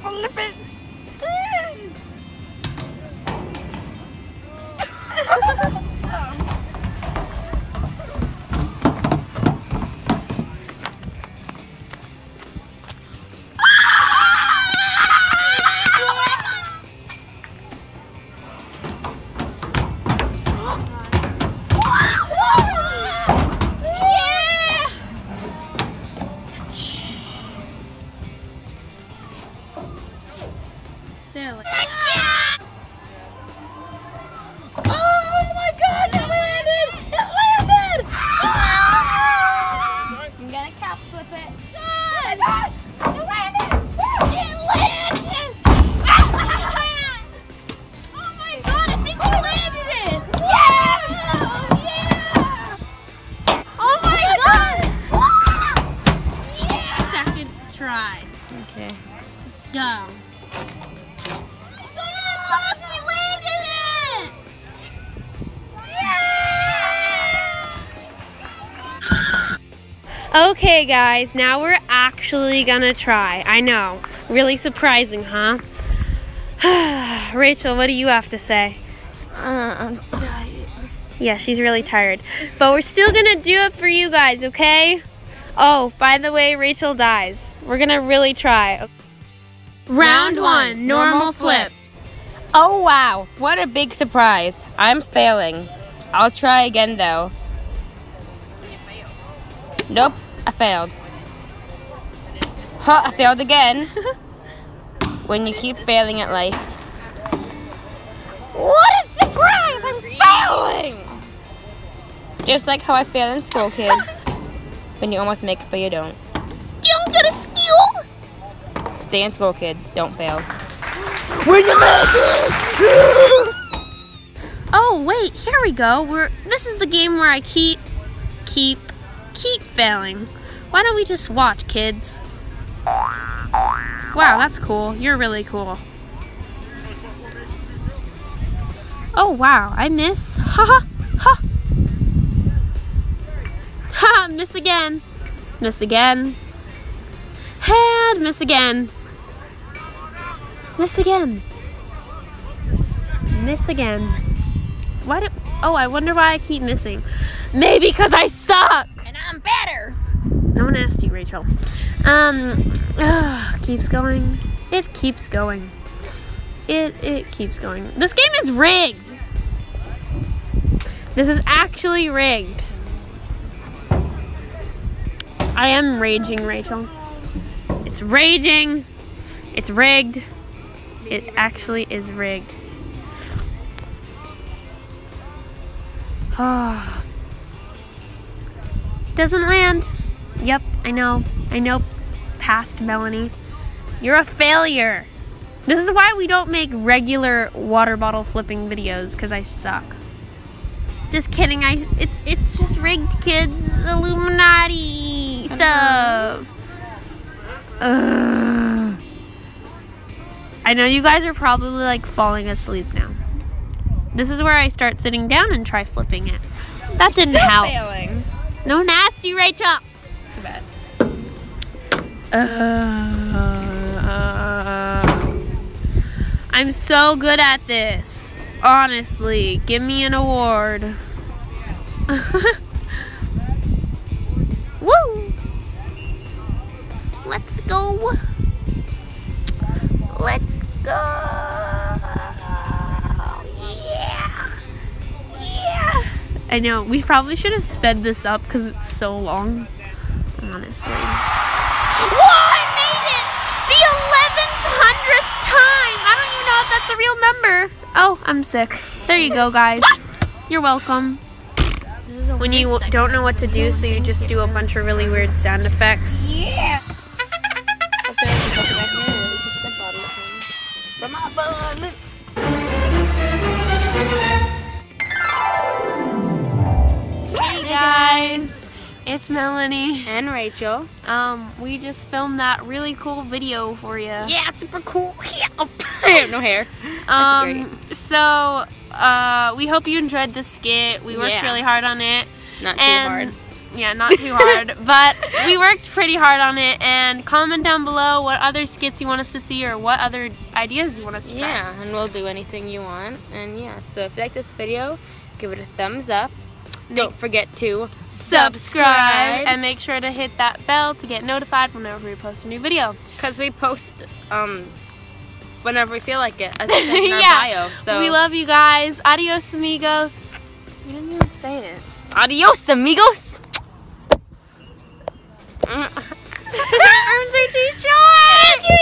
flip it. Go. Look, we landed it! Okay, guys, now we're actually gonna try. I know. Really surprising, huh? Rachel, what do you have to say? Uh, I'm tired. Yeah, she's really tired. But we're still gonna do it for you guys, okay? Oh, by the way, Rachel dies. We're gonna really try. Round one, normal flip. Oh wow, what a big surprise. I'm failing. I'll try again though. Nope, I failed. Huh, I failed again. when you keep failing at life. What a surprise! I'm failing! Just like how I fail in school, kids. when you almost make it, but you don't. Stay in school, kids. Don't fail. When you make it! Oh, wait, here we go. We're this is the game where I keep keep keep failing. Why don't we just watch, kids? Wow, that's cool. You're really cool. Oh, wow, I miss. Ha ha ha. Ha, miss again. Miss again. And miss again. Miss again. Miss again. Why do? Oh, I wonder why I keep missing. Maybe because I suck. And I'm better. No nasty, Rachel. Um, ugh, keeps going. It keeps going. It it keeps going. This game is rigged. This is actually rigged. I am raging, Rachel. It's raging. It's rigged. It actually is rigged. Ah. Doesn't land. Yep, I know. I know. Past Melanie. You're a failure. This is why we don't make regular water bottle flipping videos because I suck. Just kidding. I it's it's just rigged kids Illuminati stuff. Ugh. I know you guys are probably like falling asleep now. This is where I start sitting down and try flipping it. That didn't help. Failing. No nasty, Rachel. Too bad. Uh, I'm so good at this. Honestly, give me an award. Woo! Let's go. Let's go. Yeah. Yeah. I know. We probably should have sped this up because it's so long. Honestly. Whoa, I made it! The 11th hundredth time! I don't even know if that's a real number. Oh, I'm sick. There you go, guys. You're welcome. When you don't know what to do, so you just do a bunch of really weird sound effects. Yeah! It's Melanie. And Rachel. Um, we just filmed that really cool video for you. Yeah, super cool. I have no hair. Um, so uh, we hope you enjoyed the skit. We worked Yeah. really hard on it. Not too and hard. Yeah, not too hard, but we worked pretty hard on it. And comment down below what other skits you want us to see or what other ideas you want us to try. Yeah, and we'll do anything you want. And yeah, so if you like this video, give it a thumbs up. Don't forget to subscribe and make sure to hit that bell to get notified whenever we post a new video. Because we post um, whenever we feel like it, as it says in our yeah. bio. So. We love you guys. Adios, amigos. You didn't even say it. Adios, amigos. I'm too Short.